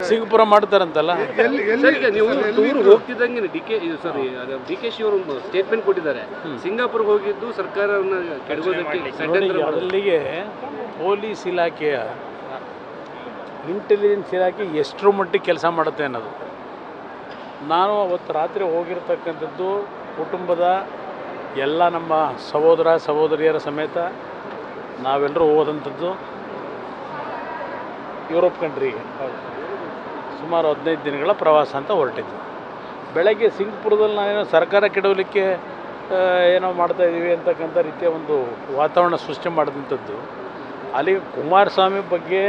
Singapore ಮಾಡ್ತಾರಂತಲ್ಲ? ನೀವು tour? ಹೋಗ್ತಿದ್ದಂಗೆ D K sorry D K she ಅವರು ಒಂದು ಸ್ಟೇಟ್ಮೆಂಟ್ ಕೊಟ್ಟಿದ್ದಾರೆ. ಸಿಂಗಾಪುರ್ಗೆ ಹೋಗಿದ್ದು ಸರ್ಕಾರವನ್ನ ಕೆಡಗೋದಕ್ಕೆ ನೋಡಿ ಷಡ್ಯಂತ್ರ ಮಾಡೋದು. ಅಲ್ಲಿಗೆ ಪೊಲೀಸ್ ಇಲಾಖೆಯ ಇಂಟೆಲಿಜೆನ್ಸ್ ಇಲಾಖೆ ಎಷ್ಟರ ಮಟ್ಟಿಗೆ ಕೆಲಸ ಮಾಡುತ್ತೆ ಅನ್ನೋದು. ನಾನು ಅವತ್ತು ರಾತ್ರಿ ಹೋಗಿರ್ತಕ್ಕಂಥದ್ದು ಕುಟುಂಬದ ಎಲ್ಲ ನಮ್ಮ ಸಹೋದರ ಸಹೋದರಿಯರ ಸಮೇತ ನಾವೆಲ್ಲರೂ ಹೋದಂಥದ್ದು ಯುರೋಪ್ ಕಂಟ್ರಿಗೆ ಸುಮಾರು ಹದಿನೈದು ದಿನಗಳ ಪ್ರವಾಸ ಅಂತ ಹೊರಟಿದ್ವಿ. ಬೆಳಗ್ಗೆ ಸಿಂಗ್ಪುರದಲ್ಲಿ ನಾನೇನೋ ಸರ್ಕಾರ ಕೆಡವಲಿಕ್ಕೆ ಏನೋ ಮಾಡ್ತಾ ಇದ್ದೀವಿ ಅಂತಕ್ಕಂಥ ರೀತಿಯ ಒಂದು ವಾತಾವರಣ ಸೃಷ್ಟಿ ಮಾಡಿದಂಥದ್ದು. ಅಲ್ಲಿ ಕುಮಾರಸ್ವಾಮಿ ಬಗ್ಗೆ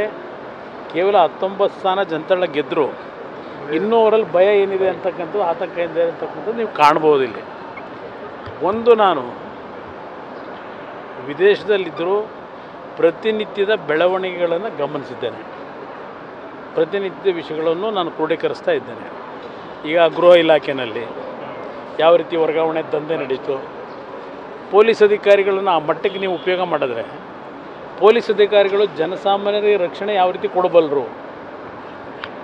ಕೇವಲ ಹತ್ತೊಂಬತ್ತು ಸ್ಥಾನ ಜನತಾಳ ಗೆದ್ದರು ಇನ್ನೂ ಅವರಲ್ಲಿ ಭಯ ಏನಿದೆ ಅಂತಕ್ಕಂಥದ್ದು ಆತಂಕ ಇದೆ ಅಂತಕ್ಕಂಥದ್ದು ನೀವು ಕಾಣ್ಬೋದು ಇಲ್ಲಿ. ಒಂದು ನಾನು, ವಿದೇಶದಲ್ಲಿದ್ದರೂ ಪ್ರತಿನಿತ್ಯದ ಬೆಳವಣಿಗೆಗಳನ್ನು ಗಮನಿಸಿದ್ದೇನೆ. ಪ್ರತಿನಿತ್ಯ ವಿಷಯಗಳನ್ನು ನಾನು ಕ್ರೋಢೀಕರಿಸ್ತಾ ಇದ್ದೇನೆ. ಈಗ ಗೃಹ ಇಲಾಖೆಯಲ್ಲಿ ಯಾವ ರೀತಿ ವರ್ಗಾವಣೆ ದಂಧೆ ನಡೀತು? ಪೊಲೀಸ್ ಅಧಿಕಾರಿಗಳನ್ನು ಆ ಮಟ್ಟಕ್ಕೆ ನೀವು ಉಪಯೋಗ ಮಾಡಿದ್ರೆ, ಪೊಲೀಸ್ ಅಧಿಕಾರಿಗಳು ಜನಸಾಮಾನ್ಯರಿಗೆ ರಕ್ಷಣೆ ಯಾವ ರೀತಿ ಕೊಡಬಲ್ಲರು?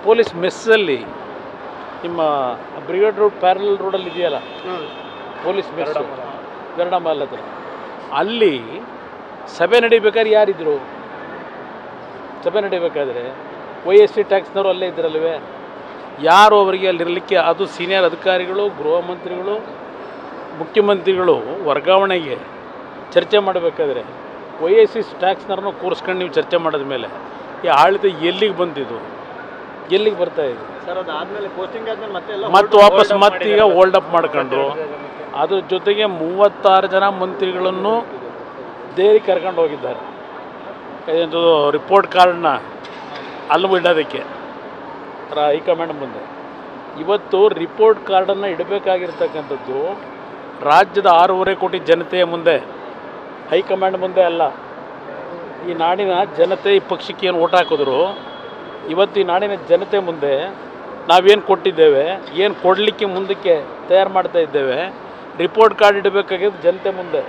ಪೊಲೀಸ್ ಮೆಸ್ಸಲ್ಲಿ ನಿಮ್ಮ ಬ್ರಿಗೇಡ್ ರೋಡ್ ಪ್ಯಾರಲ್ ರೋಡಲ್ಲಿ ಇದೆಯಲ್ಲ? ಪೊಲೀಸ್ ಮೆಸ್ ಗರುಡಮಾಲ್ ಹತ್ರ. ಅಲ್ಲಿ ಸಭೆ ನಡೀಬೇಕಾದ್ರೆ ಯಾರಿದ್ರು? ಸಭೆ ನಡಿಬೇಕಾದ್ರೆ ವೈ ಎಸ್ ಸಿ ಟ್ಯಾಕ್ಸ್ನವರು ಅಲ್ಲೇ ಇದ್ರಲ್ವೇ? ಯಾರು ಅವರಿಗೆ ಅಲ್ಲಿರಲಿಕ್ಕೆ ಅದು ಸೀನಿಯರ್ ಅಧಿಕಾರಿಗಳು ಗೃಹ ಮಂತ್ರಿಗಳು ಮುಖ್ಯಮಂತ್ರಿಗಳು ವರ್ಗಾವಣೆಗೆ ಚರ್ಚೆ ಮಾಡಬೇಕಾದ್ರೆ ವೈ ಎಸ್ ಸಿ ಟ್ಯಾಕ್ಸ್ನವ್ರನ್ನ ಕೂರಿಸ್ಕೊಂಡು ನೀವು ಚರ್ಚೆ ಮಾಡಿದ ಮೇಲೆ ಈ ಆಡಳಿತ ಎಲ್ಲಿಗೆ ಬಂದಿದ್ದು? ಎಲ್ಲಿಗೆ ಬರ್ತಾ ಇದೆ? ಸರ್ ಆದಮೇಲೆ ಮತ್ತೆ ವಾಪಸ್ ಮತ್ತೆ ಮತ್ತೀಗ ಹೋಲ್ಡ್ ಅಪ್ ಮಾಡ್ಕೊಂಡ್ರು. ಅದ್ರ ಜೊತೆಗೆ ಮೂವತ್ತಾರು ಜನ ಮಂತ್ರಿಗಳನ್ನು ದೇರಿ ಕರ್ಕೊಂಡು ಹೋಗಿದ್ದಾರೆ. ರಿಪೋರ್ಟ್ ಕಾರ್ಡ್ನ ಅಲ್ಲಿ ಇಡೋದಕ್ಕೆ ಹೈಕಮಾಂಡ್ ಮುಂದೆ. ಇವತ್ತು ರಿಪೋರ್ಟ್ ಕಾರ್ಡನ್ನು ಇಡಬೇಕಾಗಿರ್ತಕ್ಕಂಥದ್ದು ರಾಜ್ಯದ ಆರೂವರೆ ಕೋಟಿ ಜನತೆಯ ಮುಂದೆ. ಹೈಕಮಾಂಡ್ ಮುಂದೆ ಅಲ್ಲ. ಈ ನಾಡಿನ ಜನತೆ ಈ ಪಕ್ಷಕ್ಕೆ ಏನು ಓಟ್ ಹಾಕಿದ್ರು. ಇವತ್ತು ಈ ನಾಡಿನ ಜನತೆ ಮುಂದೆ ನಾವೇನು ಕೊಟ್ಟಿದ್ದೇವೆ, ಏನು ಕೊಡಲಿಕ್ಕೆ ಮುಂದಕ್ಕೆ ತಯಾರು ಮಾಡ್ತಾ ಇದ್ದೇವೆ ರಿಪೋರ್ಟ್ ಕಾರ್ಡ್ ಇಡಬೇಕಾಗಿದ್ದು ಜನತೆ ಮುಂದೆ.